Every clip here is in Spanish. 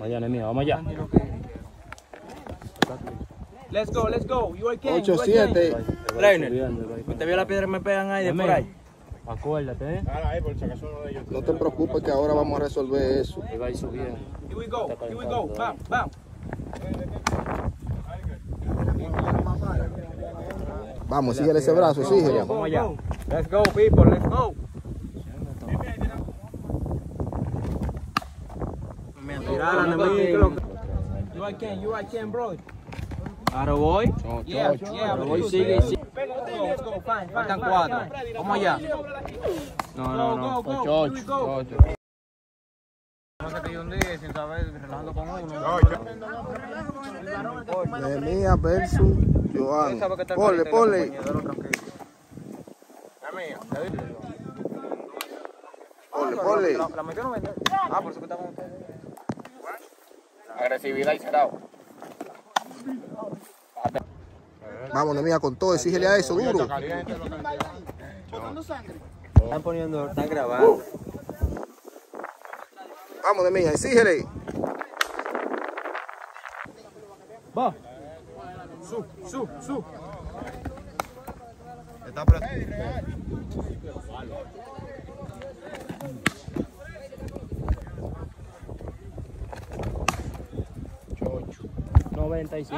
Vaya, mío, vamos allá. Let's go, let's go. You are king. 8-7. Trainer, ¿Usted vio la piedra me pegan ahí de por ahí? Acuérdate, ¿eh? No te preocupes que ahora vamos a resolver eso. Ahí va a ir subiendo. Here we go, here we go. Bam, bam. Vamos, síguele ese brazo, síguele. Vamos allá. Let's go, people, let's go. You you bro. Ahora voy. Yeah, voy, sigue, sigue. Faltan cuatro. Vamos allá. No, no, no. Go, go, Ocho, go. ocho, que te un día sin saber, relajando con uno. Nehemías versus Joan. Ponle, ponle. Ponle, ponle. La metió no vende. Ah, por eso que está con ustedes. Agresividad y cerrado. Vamos, Nehemías, con todo. Exígele a eso, duro. Están poniendo, están grabando. Vamos, Nehemías, exígele. Va. Su, su, su. Ocho. 95.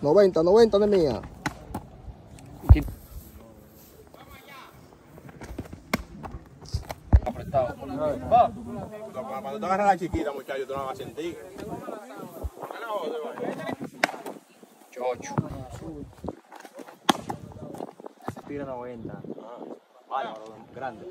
90, 90, Nehemías. Apretado. Cuando te agarras la chiquita, muchacho, tú no la vas a sentir. Chocho. Tira 90. Vale, grande.